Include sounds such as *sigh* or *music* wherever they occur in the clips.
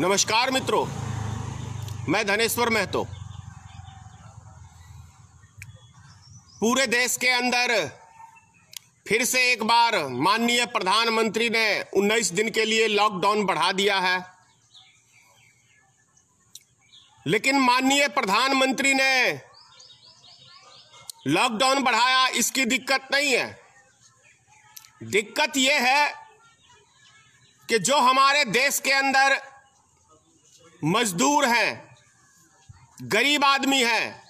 नमस्कार मित्रों, मैं धनेश्वर महतो। पूरे देश के अंदर फिर से एक बार माननीय प्रधानमंत्री ने 19 दिन के लिए लॉकडाउन बढ़ा दिया है। लेकिन माननीय प्रधानमंत्री ने लॉकडाउन बढ़ाया, इसकी दिक्कत नहीं है। दिक्कत यह है कि जो हमारे देश के अंदर मजदूर हैं, गरीब आदमी हैं,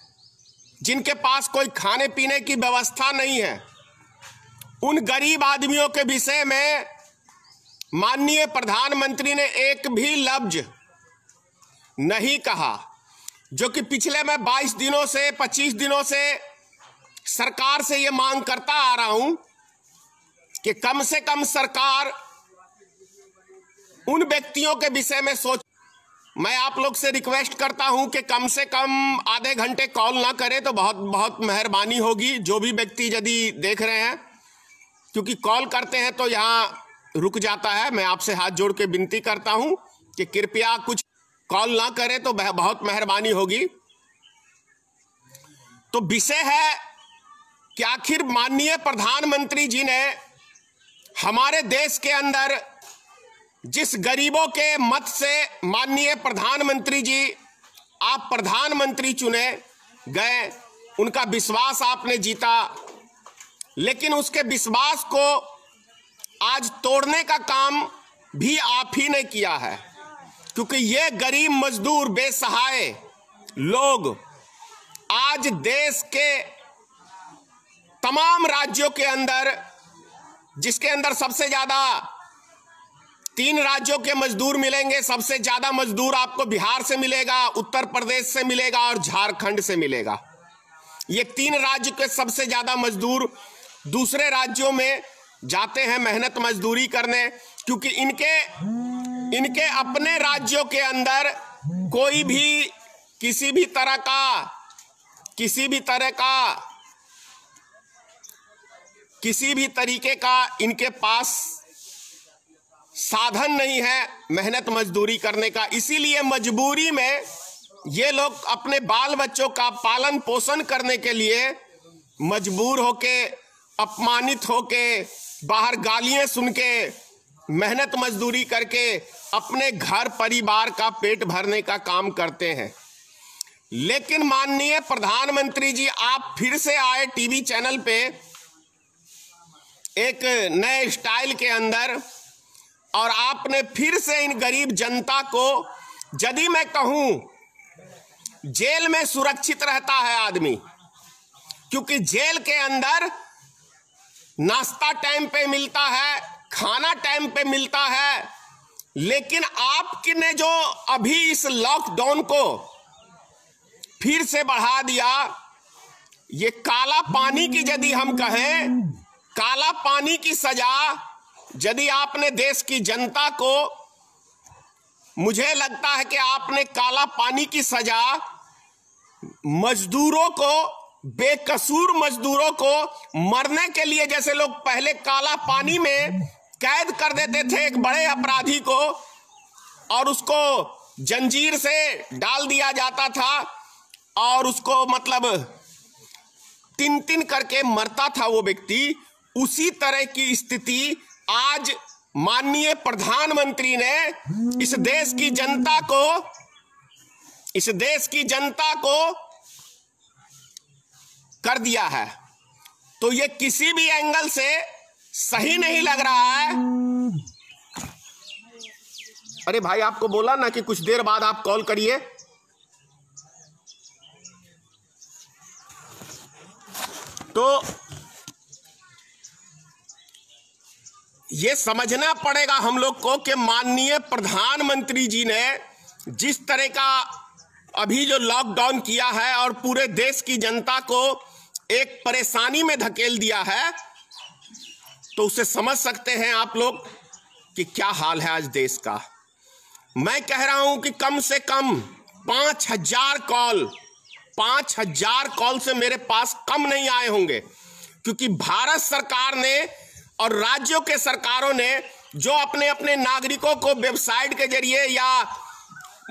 जिनके पास कोई खाने पीने की व्यवस्था नहीं है, उन गरीब आदमियों के विषय में माननीय प्रधानमंत्री ने एक भी लफ्ज नहीं कहा, जो कि पिछले मैं 22 दिनों से 25 दिनों से सरकार से ये मांग करता आ रहा हूँ कि कम से कम सरकार उन व्यक्तियों के विषय में सोच मैं आप लोग से रिक्वेस्ट करता हूँ कि कम से कम आधे घंटे कॉल ना करें तो बहुत बहुत मेहरबानी होगी, जो भी व्यक्ति यदि देख रहे हैं। क्योंकि कॉल करते हैं तो यहाँ रुक जाता है। मैं आपसे हाथ जोड़ के विनती करता हूँ कि कृपया कुछ कॉल ना करें तो बहुत मेहरबानी होगी। तो विषय है कि आखिर माननीय प्रधानमंत्री जी ने हमारे देश के अंदर जिस गरीबों के मत से माननीय प्रधानमंत्री जी आप प्रधानमंत्री चुने गए, उनका विश्वास आपने जीता। लेकिन उसके विश्वास को आज तोड़ने का काम भी आप ही ने किया है, क्योंकि ये गरीब मजदूर, बेसहाय लोग आज देश के तमाम राज्यों के अंदर, जिसके अंदर सबसे ज़्यादा तीन राज्यों के मजदूर मिलेंगे, सबसे ज़्यादा मजदूर आपको बिहार से मिलेगा, उत्तर प्रदेश से मिलेगा और झारखंड से मिलेगा। ये तीन राज्य के सबसे ज़्यादा मजदूर दूसरे राज्यों में जाते हैं मेहनत मजदूरी करने, क्योंकि इनके इनके अपने राज्यों के अंदर कोई भी, किसी भी तरह का, किसी भी तरह का, किसी भी तरीके का इनके पास साधन नहीं है मेहनत मजदूरी करने का। इसीलिए मजबूरी में ये लोग अपने बाल बच्चों का पालन पोषण करने के लिए मजबूर होके, अपमानित होके, बाहर गालियाँ सुन के मेहनत मजदूरी करके अपने घर परिवार का पेट भरने का काम करते हैं। लेकिन माननीय प्रधानमंत्री जी, आप फिर से आए टीवी चैनल पे, एक नए स्टाइल के अंदर और आपने फिर से इन गरीब जनता को, यदि मैं कहूँ, जेल में सुरक्षित रहता है आदमी, क्योंकि जेल के अंदर नाश्ता टाइम पे मिलता है, खाना टाइम पे मिलता है, लेकिन आपने जो अभी इस लॉकडाउन को फिर से बढ़ा दिया, ये काला पानी की यदि हम कहें, काला पानी की सजा यदि आपने देश की जनता को मुझे लगता है कि आपने काला पानी की सजा मजदूरों को, बेकसूर मजदूरों को मरने के लिए, जैसे लोग पहले काला पानी में कैद कर देते थे एक बड़े अपराधी को, और उसको जंजीर से डाल दिया जाता था, और उसको मतलब तिन तिन करके मरता था वो व्यक्ति, उसी तरह की स्थिति आज माननीय प्रधानमंत्री ने इस देश की जनता को, इस देश की जनता को कर दिया है। तो ये किसी भी एंगल से सही नहीं लग रहा है। अरे भाई, आपको बोला ना कि कुछ देर बाद आप कॉल करिए। तो ये समझना पड़ेगा हम लोग को कि माननीय प्रधानमंत्री जी ने जिस तरह का अभी जो लॉकडाउन किया है और पूरे देश की जनता को एक परेशानी में धकेल दिया है तो उसे समझ सकते हैं आप लोग कि क्या हाल है आज देश का। मैं कह रहा हूँ कि कम से कम पाँच हज़ार कॉल, पाँच हज़ार कॉल से मेरे पास कम नहीं आए होंगे, क्योंकि भारत सरकार ने और राज्यों के सरकारों ने जो अपने अपने नागरिकों को वेबसाइट के ज़रिए या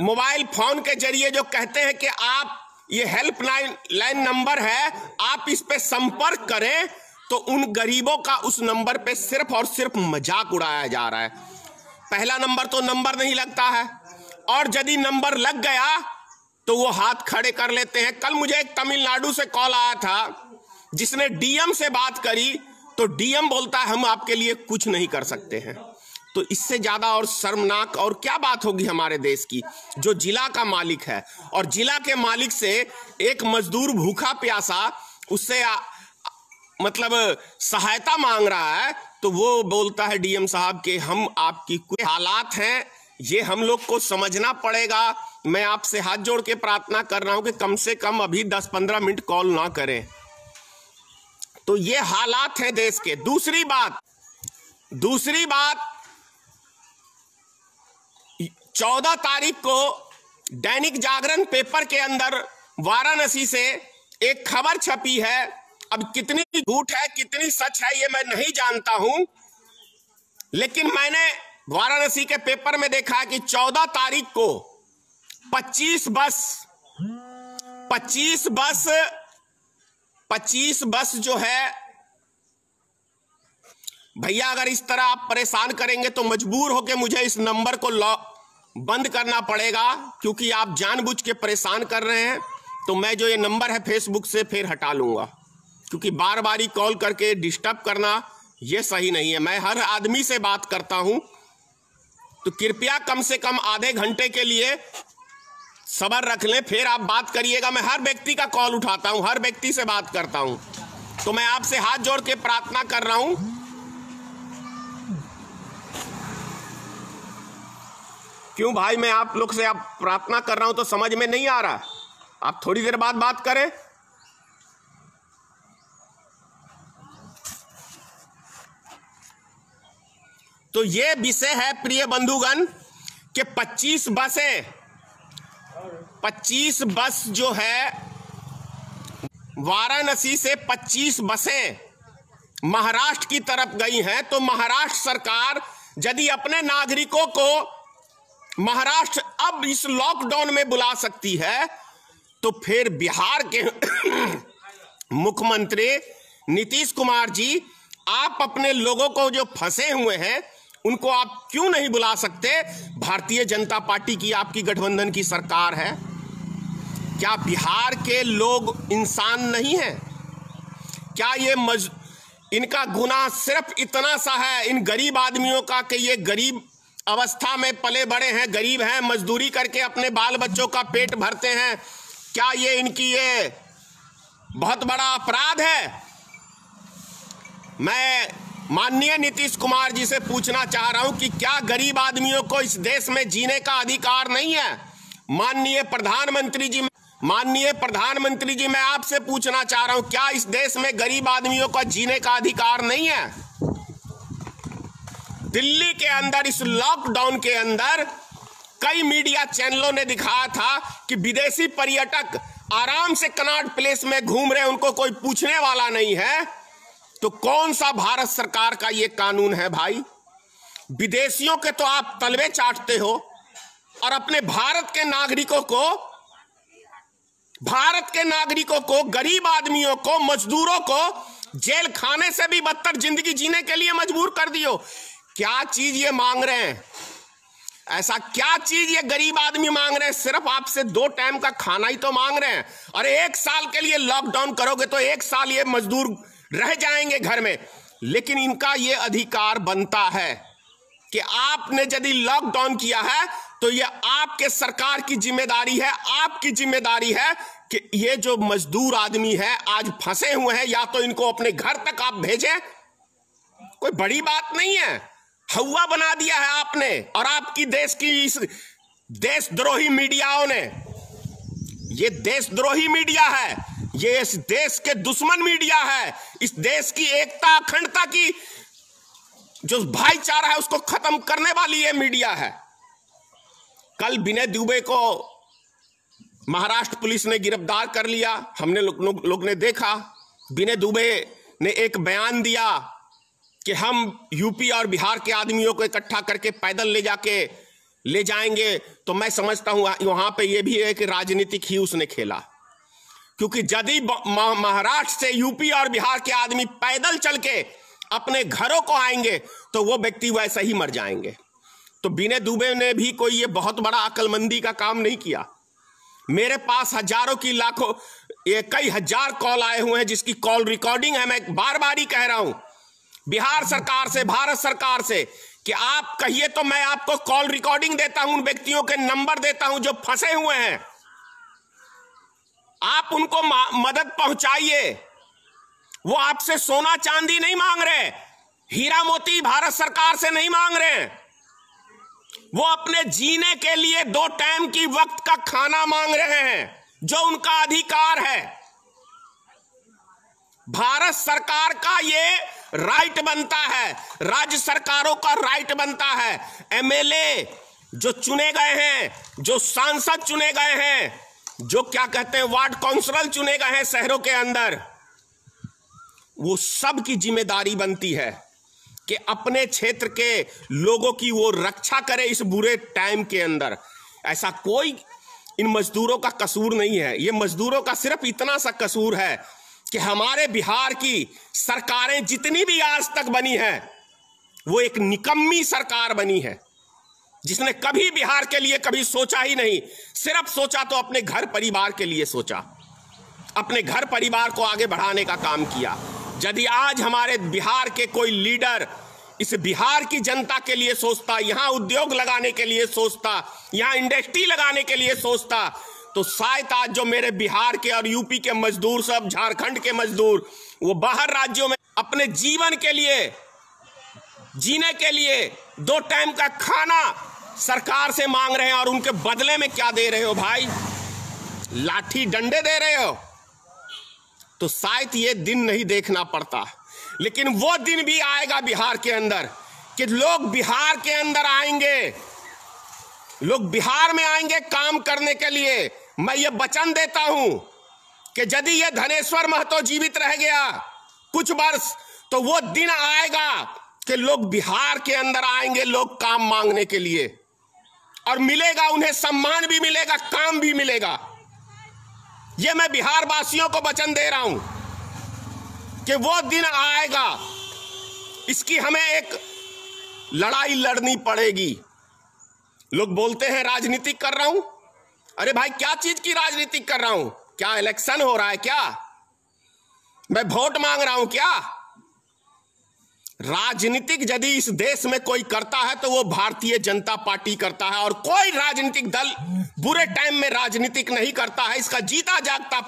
मोबाइल फ़ोन के ज़रिए जो कहते हैं कि आप, ये हेल्पलाइन, लाइन नंबर है, आप इस पे संपर्क करें तो उन गरीबों का उस नंबर पे सिर्फ़ और सिर्फ़ मज़ाक उड़ाया जा रहा है। पहला नंबर तो नंबर नहीं लगता है, और यदि नंबर लग गया तो वो हाथ खड़े कर लेते हैं। कल मुझे एक तमिलनाडु से कॉल आया था, जिसने डीएम से बात करी तो डीएम बोलता है हम आपके लिए कुछ नहीं कर सकते हैं। तो इससे ज़्यादा और शर्मनाक और क्या बात होगी हमारे देश की जो जिला का मालिक है। और जिला के मालिक से एक मजदूर भूखा प्यासा उससे आ, मतलब सहायता मांग रहा है तो वो बोलता है डीएम साहब के हम आपकी कुछ हालात हैं ये हम लोग को समझना पड़ेगा। मैं आपसे हाथ जोड़ के प्रार्थना कर रहा हूँ कि कम से कम अभी 10-15 मिनट कॉल ना करें। तो ये हालात हैं देश के। दूसरी बात दूसरी बात, चौदह तारीख को दैनिक जागरण पेपर के अंदर वाराणसी से एक खबर छपी है। अब कितनी झूठ है, कितनी सच है, ये मैं नहीं जानता हूँ। लेकिन मैंने वाराणसी के पेपर में देखा कि चौदह तारीख को 25 बस 25 बस 25 बस जो है, भैया अगर इस तरह आप परेशान करेंगे तो मजबूर होकर मुझे इस नंबर को बंद करना पड़ेगा, क्योंकि आप जानबूझ के परेशान कर रहे हैं तो मैं जो ये नंबर है फेसबुक से फिर हटा लूँगा, क्योंकि बार बार ही कॉल करके डिस्टर्ब करना, ये सही नहीं है। मैं हर आदमी से बात करता हूँ तो कृपया कम से कम आधे घंटे के लिए सबर रख लें, फिर आप बात करिएगा। मैं हर व्यक्ति का कॉल उठाता हूँ, हर व्यक्ति से बात करता हूँ। तो मैं आपसे हाथ जोड़ के प्रार्थना कर रहा हूँ। क्यों भाई, मैं आप लोग से आप प्रार्थना कर रहा हूँ तो समझ में नहीं आ रहा। आप थोड़ी देर बाद बात करें। तो ये विषय है, प्रिय बंधुगण, कि 25 बसें 25 बस जो है, वाराणसी से 25 बसें महाराष्ट्र की तरफ़ गई हैं। तो महाराष्ट्र सरकार यदि अपने नागरिकों को महाराष्ट्र अब इस लॉकडाउन में बुला सकती है तो फिर बिहार के *coughs* मुख्यमंत्री नीतीश कुमार जी, आप अपने लोगों को जो फंसे हुए हैं, उनको आप क्यों नहीं बुला सकते? भारतीय जनता पार्टी की आपकी गठबंधन की सरकार है। क्या बिहार के लोग इंसान नहीं है? क्या ये मज, इनका गुना सिर्फ़ इतना सा है, इन गरीब आदमियों का कि ये गरीब अवस्था में पले बड़े हैं, गरीब हैं, मजदूरी करके अपने बाल बच्चों का पेट भरते हैं? क्या ये इनकी ये बहुत बड़ा अपराध है? मैं माननीय नीतीश कुमार जी से पूछना चाह रहा हूँ कि क्या गरीब आदमियों को इस देश में जीने का अधिकार नहीं है? माननीय प्रधानमंत्री जी माननीय प्रधानमंत्री जी, मैं आपसे पूछना चाह रहा हूँ, क्या इस देश में गरीब आदमियों का जीने का अधिकार नहीं है? दिल्ली के अंदर, इस लॉकडाउन के अंदर, कई मीडिया चैनलों ने दिखाया था कि विदेशी पर्यटक आराम से कनाट प्लेस में घूम रहे उनको कोई पूछने वाला नहीं है। तो कौन सा भारत सरकार का यह कानून है भाई? विदेशियों के तो आप तलवे चाटते हो, और अपने भारत के नागरिकों को भारत के नागरिकों को, गरीब आदमियों को, मजदूरों को जेल खाने से भी बदतर ज़िंदगी जीने के लिए मजबूर कर दियो। क्या चीज़ ये मांग रहे हैं? ऐसा क्या चीज़ ये गरीब आदमी मांग रहे हैं? सिर्फ़ आपसे दो टाइम का खाना ही तो मांग रहे हैं। और एक साल के लिए लॉकडाउन करोगे तो एक साल ये मजदूर रह जाएँगे घर में। लेकिन इनका ये अधिकार बनता है कि आपने यदि लॉकडाउन किया है तो ये आपके सरकार की ज़िम्मेदारी है, आपकी ज़िम्मेदारी है कि ये जो मजदूर आदमी है, आज फंसे हुए हैं, या तो इनको अपने घर तक आप भेजें। कोई बड़ी बात नहीं है। हवा बना दिया है आपने, और आपकी देश की इस देशद्रोही मीडियाओं ने। ये देशद्रोही मीडिया है, ये इस देश के दुश्मन मीडिया है, इस देश की एकता, अखंडता की जो भाईचारा है, उसको खत्म करने वाली ये मीडिया है। कल विनय दुबे को महाराष्ट्र पुलिस ने गिरफ़्तार कर लिया। हमने लोग लो, लोग ने देखा। विनय दुबे ने एक बयान दिया कि हम यूपी और बिहार के आदमियों को इकट्ठा करके पैदल ले जाके ले जाएँगे। तो मैं समझता हूँ वहाँ पे ये भी है कि राजनीतिक ही उसने खेला। क्योंकि यदि महाराष्ट्र से यूपी और बिहार के आदमी पैदल चल के अपने घरों को आएँगे तो वो व्यक्ति वैसा ही मर जाएँगे। तो बिने दुबे ने भी कोई ये बहुत बड़ा अकलमंदी का काम नहीं किया। मेरे पास हज़ारों की लाखों, ये कई हज़ार कॉल आए हुए हैं जिसकी कॉल रिकॉर्डिंग है, मैं बार बार ही कह रहा हूँ। बिहार सरकार से, भारत सरकार से, कि आप कहिए तो मैं आपको कॉल रिकॉर्डिंग देता हूँ, उन व्यक्तियों के नंबर देता हूँ जो फंसे हुए हैं। आप उनको मदद पहुंचाइए। वो आपसे सोना चांदी नहीं मांग रहे, हीरा मोती भारत सरकार से नहीं मांग रहे। वो अपने जीने के लिए दो टाइम की वक्त का खाना मांग रहे हैं, जो उनका अधिकार है। भारत सरकार का ये राइट बनता है, राज्य सरकारों का राइट बनता है। एमएलए जो चुने गए हैं, जो सांसद चुने गए हैं, जो क्या कहते हैं, वार्ड काउंसिलर चुने गए हैं शहरों के अंदर, वो सब की ज़िम्मेदारी बनती है। कि अपने क्षेत्र के लोगों की वो रक्षा करे इस बुरे टाइम के अंदर। ऐसा कोई इन मजदूरों का कसूर नहीं है। ये मजदूरों का सिर्फ़ इतना सा कसूर है कि हमारे बिहार की सरकारें जितनी भी आज तक बनी है, वो एक निकम्मी सरकार बनी है, जिसने कभी बिहार के लिए कभी सोचा ही नहीं। सिर्फ़ सोचा तो अपने घर परिवार के लिए सोचा। अपने घर परिवार को आगे बढ़ाने का काम किया। यदि आज हमारे बिहार के कोई लीडर इस बिहार की जनता के लिए सोचता, यहाँ उद्योग लगाने के लिए सोचता, यहाँ इंडस्ट्री लगाने के लिए सोचता तो शायद आज जो मेरे बिहार के और यूपी के मजदूर सब, झारखंड के मजदूर, वो बाहर राज्यों में अपने जीवन के लिए, जीने के लिए दो टाइम का खाना सरकार से मांग रहे हैं और उनके बदले में क्या दे रहे हो भाई? लाठी डंडे दे रहे हो? तो शायद ये दिन नहीं देखना पड़ता। लेकिन वो दिन भी आएगा बिहार के अंदर, कि लोग बिहार के अंदर आएँगे। लोग बिहार में आएँगे काम करने के लिए। मैं ये वचन देता हूँ कि यदि ये धनेश्वर महतो जीवित रह गया कुछ वर्ष तो वो दिन आएगा कि लोग बिहार के अंदर आएँगे लोग काम मांगने के लिए। और मिलेगा, उन्हें सम्मान भी मिलेगा, काम भी मिलेगा। ये मैं बिहार वासियों को वचन दे रहा हूँ कि वो दिन आएगा, इसकी हमें एक लड़ाई लड़नी पड़ेगी। लोग बोलते हैं, राजनीति कर रहा हूँ? अरे भाई, क्या चीज़ की राजनीति कर रहा हूँ? क्या इलेक्शन हो रहा है क्या? मैं वोट मांग रहा हूँ क्या? राजनीतिक यदि इस देश में कोई करता है तो वो भारतीय जनता पार्टी करता है। और कोई राजनीतिक दल बुरे टाइम में राजनीतिक नहीं करता है। इसका जीता जागता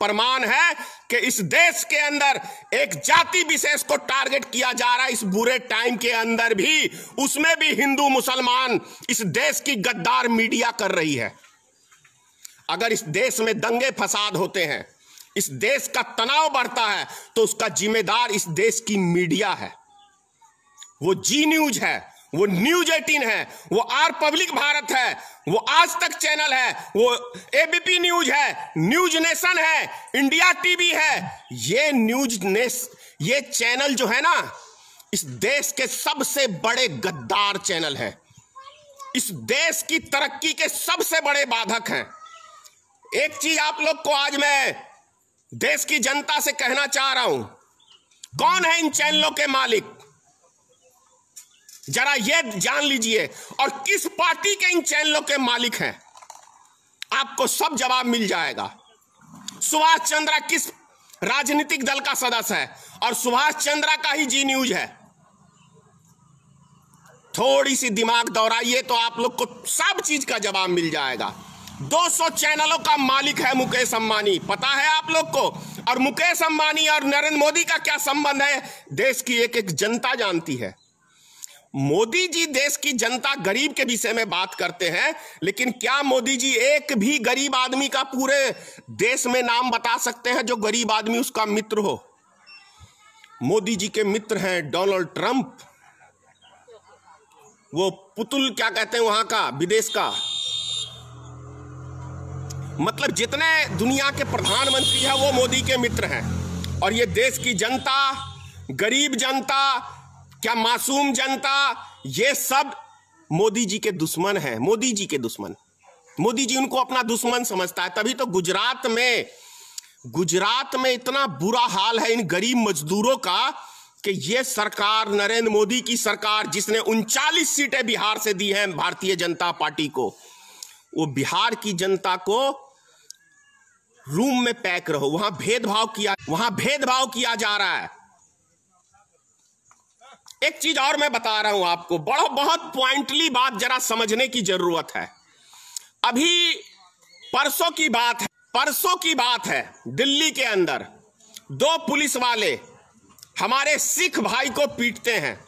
प्रमाण है कि इस देश के अंदर एक जाति विशेष को टारगेट किया जा रहा है। इस बुरे टाइम के अंदर भी, उसमें भी हिंदू मुसलमान इस देश की गद्दार मीडिया कर रही है। अगर इस देश में दंगे फसाद होते हैं, इस देश का तनाव बढ़ता है तो उसका जिम्मेदार इस देश की मीडिया है। वो जी न्यूज़ है, वो न्यूज़ एटीन है, वो आर पब्लिक भारत है, वो आज तक चैनल है, वो एबीपी न्यूज़ है, न्यूज़ नेशन है, इंडिया टीवी है। ये न्यूज़ नेस, ये चैनल जो है ना, इस देश के सबसे बड़े गद्दार चैनल है। इस देश की तरक्की के सबसे बड़े बाधक हैं। एक चीज़ आप लोग को आज मैं देश की जनता से कहना चाह रहा हूँ, कौन है इन चैनलों के मालिक? जरा ये जान लीजिए, और किस पार्टी के इन चैनलों के मालिक हैं? आपको सब जवाब मिल जाएगा। सुभाष चंद्रा किस राजनीतिक दल का सदस्य है? और सुभाष चंद्रा का ही जी न्यूज़ है। थोड़ी सी दिमाग दौड़ाइए तो आप लोग को सब चीज़ का जवाब मिल जाएगा। 200 चैनलों का मालिक है मुकेश अंबानी, पता है आप लोग को? और मुकेश अंबानी और नरेंद्र मोदी का क्या संबंध है? देश की एक एक जनता जानती है। मोदी जी देश की जनता गरीब के विषय में बात करते हैं, लेकिन क्या मोदी जी एक भी गरीब आदमी का पूरे देश में नाम बता सकते हैं जो गरीब आदमी उसका मित्र हो? मोदी जी के मित्र हैं डोनाल्ड ट्रंप। वो पुतुल क्या कहते हैं वहाँ का, विदेश का? मतलब जितने दुनिया के प्रधानमंत्री हैं, वो मोदी के मित्र हैं। और ये देश की जनता, गरीब जनता क्या मासूम जनता, ये सब मोदी जी के दुश्मन है, मोदी जी के दुश्मन। मोदी जी उनको अपना दुश्मन समझता है, तभी तो गुजरात में गुजरात में इतना बुरा हाल है इन गरीब मजदूरों का कि ये सरकार, नरेंद्र मोदी की सरकार, जिसने उनचालीस सीटें बिहार से दी हैं भारतीय जनता पार्टी को, वो बिहार की जनता को रूम में पैक रहो, वहाँ भेदभाव किया, वहाँ भेदभाव किया जा रहा है। एक चीज़ और मैं बता रहा हूँ आपको। बड़ा बहुत पॉइंटली बात जरा समझने की ज़रूरत है। अभी परसों की बात है परसों की बात है दिल्ली के अंदर। दो पुलिस वाले हमारे सिख भाई को पीटते हैं।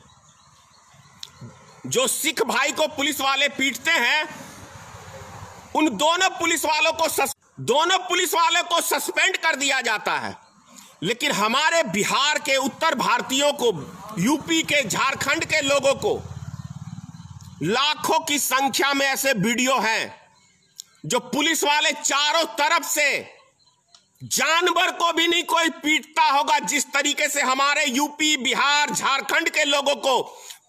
जो सिख भाई को पुलिस वाले पीटते हैं उन दोनों पुलिस वालों को सस, दोनों पुलिस वालों को सस्पेंड कर दिया जाता है। लेकिन हमारे बिहार के उत्तर भारतीयों को, यूपी के, झारखंड के लोगों को, लाखों की संख्या में ऐसे वीडियो हैं जो पुलिस वाले चारों तरफ़ से जानवर को भी नहीं कोई पीटता होगा जिस तरीके से हमारे यूपी, बिहार, झारखंड के लोगों को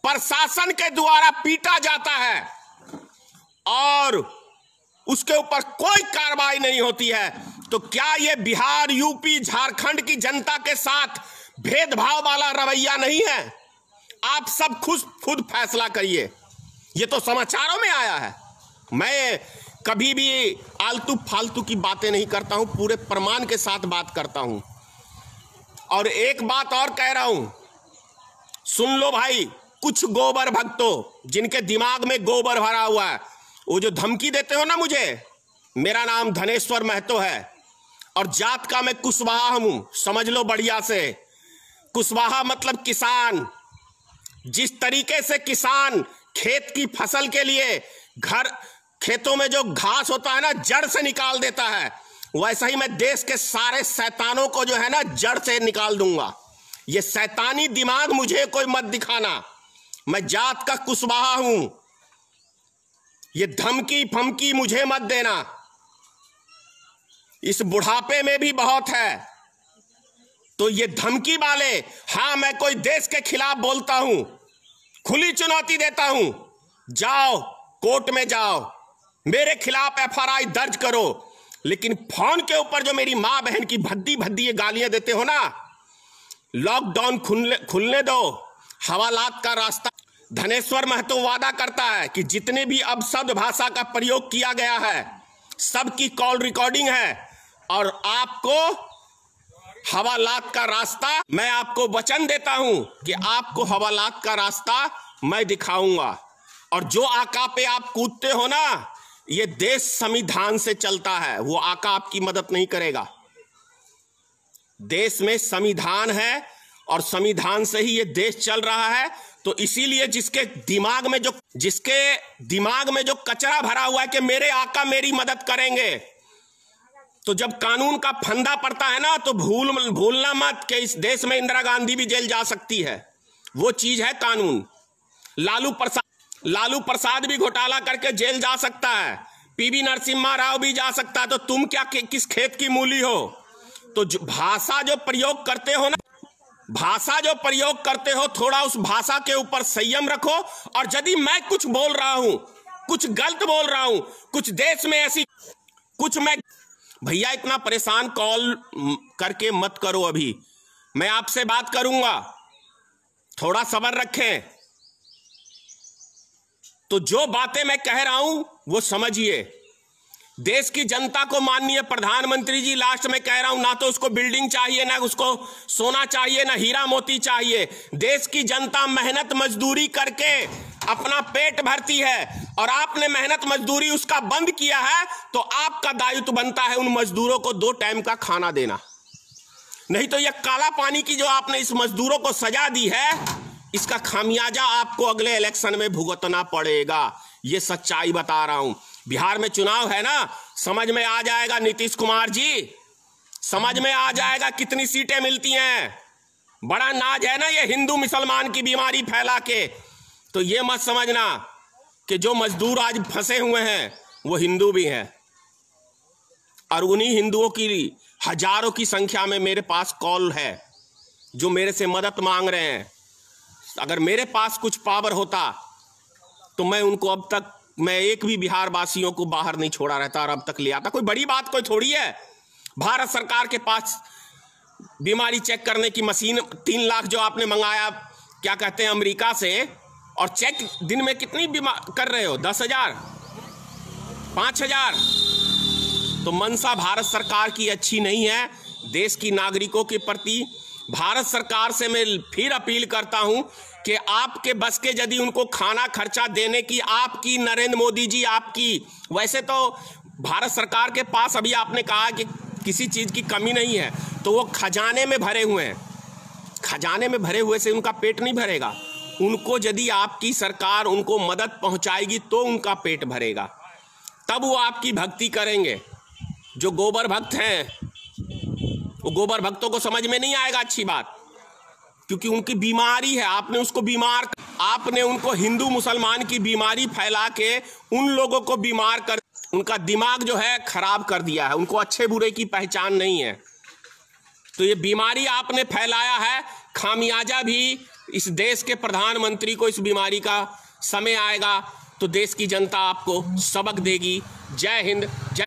प्रशासन के द्वारा पीटा जाता है। और उसके ऊपर कोई कार्रवाई नहीं होती है। तो क्या यह बिहार, यूपी, झारखंड की जनता के साथ भेदभाव वाला रवैया नहीं है? आप सब खुद खुद फैसला करिए। यह तो समाचारों में आया है। मैं कभी भी आलतू फालतू की बातें नहीं करता हूँ, पूरे प्रमाण के साथ बात करता हूँ। और एक बात और कह रहा हूँ। सुन लो भाई, कुछ गोबर भक्तों, जिनके दिमाग में गोबर भरा हुआ है वो जो धमकी देते हो ना मुझे, मेरा नाम धनेश्वर महतो है। और जात का मैं कुशवाहा हूँ, समझ लो बढ़िया से। कुशवाहा मतलब किसान। जिस तरीके से किसान खेत की फ़सल के लिए घर, खेतों में जो घास होता है ना, जड़ से निकाल देता है, वैसा ही मैं देश के सारे शैतानों को जो है ना, जड़ से निकाल दूँगा। ये शैतानी दिमाग मुझे कोई मत दिखाना। मैं जात का कुशवाहा हूँ। ये धमकी फमकी मुझे मत देना। इस बुढ़ापे में भी बहुत है। तो ये धमकी वाले, हाँ, मैं कोई देश के खिलाफ बोलता हूँ। खुली चुनौती देता हूँ। जाओ, कोर्ट में जाओ। मेरे खिलाफ एफआरआई दर्ज करो। लेकिन फ़ोन के ऊपर जो मेरी माँ बहन की भद्दी भद्दी ये गालियाँ देते हो ना लॉकडाउन खुलने खुलने दो। हवालात का रास्ता धनेश्वर महतो वादा करता है कि जितने भी अब शब्द भाषा का प्रयोग किया गया है, सबकी कॉल रिकॉर्डिंग है और आपको हवालात का रास्ता, मैं आपको वचन देता हूँ कि आपको हवालात का रास्ता मैं दिखाऊँगा। और जो आका पे आप कूदते हो ना, ये देश संविधान से चलता है, वो आका आपकी मदद नहीं करेगा। देश में संविधान है और संविधान से ही ये देश चल रहा है। तो इसीलिए जिसके दिमाग में जो जिसके दिमाग में जो कचरा भरा हुआ है कि मेरे आका मेरी मदद करेंगे। तो जब कानून का फंदा पड़ता है ना तो भूल भूलना मत कि इस देश में इंदिरा गांधी भी जेल जा सकती है। वो चीज़ है कानून। लालू प्रसाद लालू प्रसाद भी घोटाला करके जेल जा सकता है। पीवी नरसिम्हा राव भी जा सकता है। तो तुम क्या कि, किस खेत की मूली हो? तो भाषा जो प्रयोग करते हो ना भाषा जो प्रयोग करते हो, थोड़ा उस भाषा के ऊपर संयम रखो। और यदि मैं कुछ बोल रहा हूँ, कुछ गलत बोल रहा हूँ, कुछ देश में ऐसी, कुछ मैं, भैया इतना परेशान कॉल करके मत करो अभी। मैं आपसे बात करूँगा। थोड़ा सबर रखें। तो जो बातें मैं कह रहा हूँ, वो समझिए। देश की जनता को माननीय प्रधानमंत्री जी लास्ट में कह रहा हूँ, ना तो उसको बिल्डिंग चाहिए, ना उसको सोना चाहिए, ना हीरा मोती चाहिए। देश की जनता मेहनत मजदूरी करके अपना पेट भरती है, और आपने मेहनत मजदूरी उसका बंद किया है तो आपका दायित्व बनता है उन मजदूरों को दो टाइम का खाना देना। नहीं तो यह काला पानी की जो आपने इस मजदूरों को सजा दी है, इसका खामियाजा आपको अगले इलेक्शन में भुगतना पड़ेगा। यह सच्चाई बता रहा हूँ। बिहार में चुनाव है ना? समझ में आ जाएगा नीतीश कुमार जी। समझ में आ जाएगा कितनी सीटें मिलती हैं। बड़ा नाज है ना ये हिंदू मुसलमान की बीमारी फैला के। तो ये मत समझना कि जो मजदूर आज फंसे हुए हैं, वो हिंदू भी हैं। और उन्हीं हिंदुओं की हज़ारों की संख्या में मेरे पास कॉल है, जो मेरे से मदद मांग रहे हैं। अगर मेरे पास कुछ पावर होता तो मैं उनको अब तक मैं एक भी बिहार वासियों को बाहर नहीं छोड़ा रहता और अब तक ले आता। कोई बड़ी बात कोई थोड़ी है? भारत सरकार के पास बीमारी चेक करने की मशीन, तीन लाख जो आपने मंगाया, क्या कहते हैं, अमेरिका से, और चेक दिन में कितनी बीमार कर रहे हो? दस हज़ार? पाँच हज़ार? तो मनसा भारत सरकार की अच्छी नहीं है। देश की नागरिकों के प्रति भारत सरकार से मैं फिर अपील करता हूँ कि आपके बस के यदि उनको खाना खर्चा देने की, आपकी नरेंद्र मोदी जी, आपकी, वैसे तो भारत सरकार के पास अभी आपने कहा कि किसी चीज़ की कमी नहीं है तो वो खजाने में भरे हुए हैं। खजाने में भरे हुए से उनका पेट नहीं भरेगा। उनको यदि आपकी सरकार उनको मदद पहुंचाएगी तो उनका पेट भरेगा। तब वो आपकी भक्ति करेंगे। जो गोबर भक्त हैं वो गोबर भक्तों को समझ में नहीं आएगा अच्छी बात। क्योंकि उनकी बीमारी है, आपने उसको बीमार आपने उनको हिंदू मुसलमान की बीमारी फैला के उन लोगों को बीमार कर उनका दिमाग जो है खराब कर दिया है। उनको अच्छे बुरे की पहचान नहीं है। तो ये बीमारी आपने फैलाया है, खामियाजा भी इस देश के प्रधानमंत्री को इस बीमारी का समय आएगा तो देश की जनता आपको सबक देगी। जय हिंद, जय